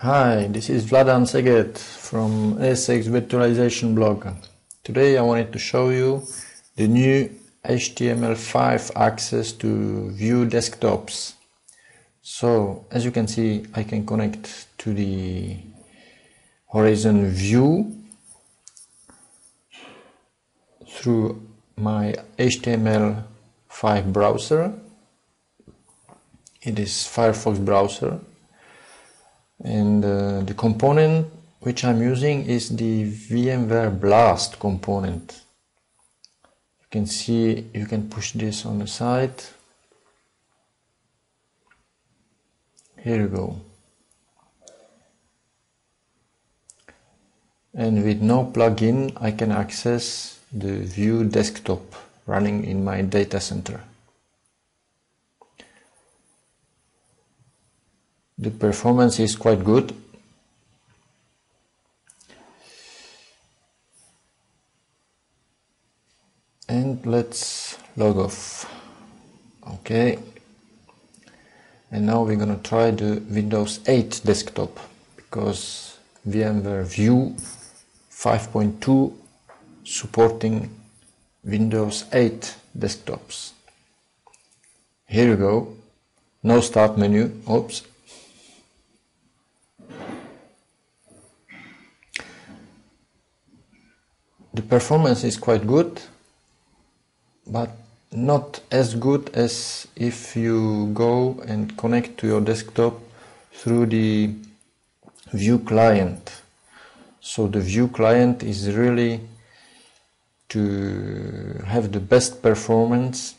Hi, this is Vladan Seget from ESX Virtualization blog. Today I wanted to show you the new HTML5 access to view desktops. So, as you can see, I can connect to the Horizon View through my HTML5 browser. It is Firefox browser and uh, the component which I'm using is the VMware Blast component. You can see you can push this on the side. Here you go. And with no plugin I can access the view desktop running in my data center the performance is quite good. And let's log off. Okay. And now we're gonna try the Windows 8 desktop because VMware View 5.2 supporting Windows 8 desktops. Here we go. No start menu. Oops the performance is quite good but not as good as if you go and connect to your desktop through the view client. So the view client is really to have the best performance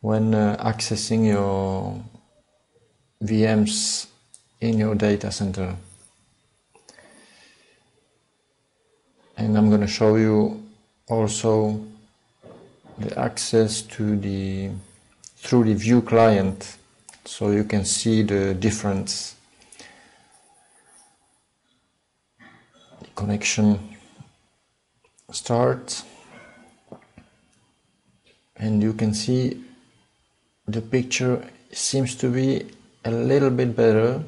when uh, accessing your VMs in your data center and I'm going to show you also the access to the through the view client so you can see the difference. The connection starts. And you can see the picture seems to be a little bit better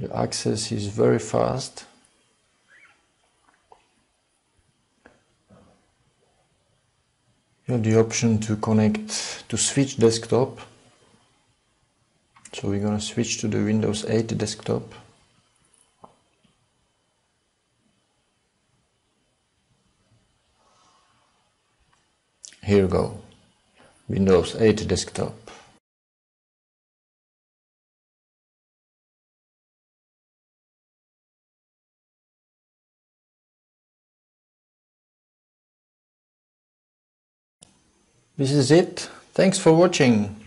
the access is very fast. You have the option to connect to switch desktop. So we're going to switch to the Windows 8 desktop. Here we go. Windows 8 desktop This is it. Thanks for watching.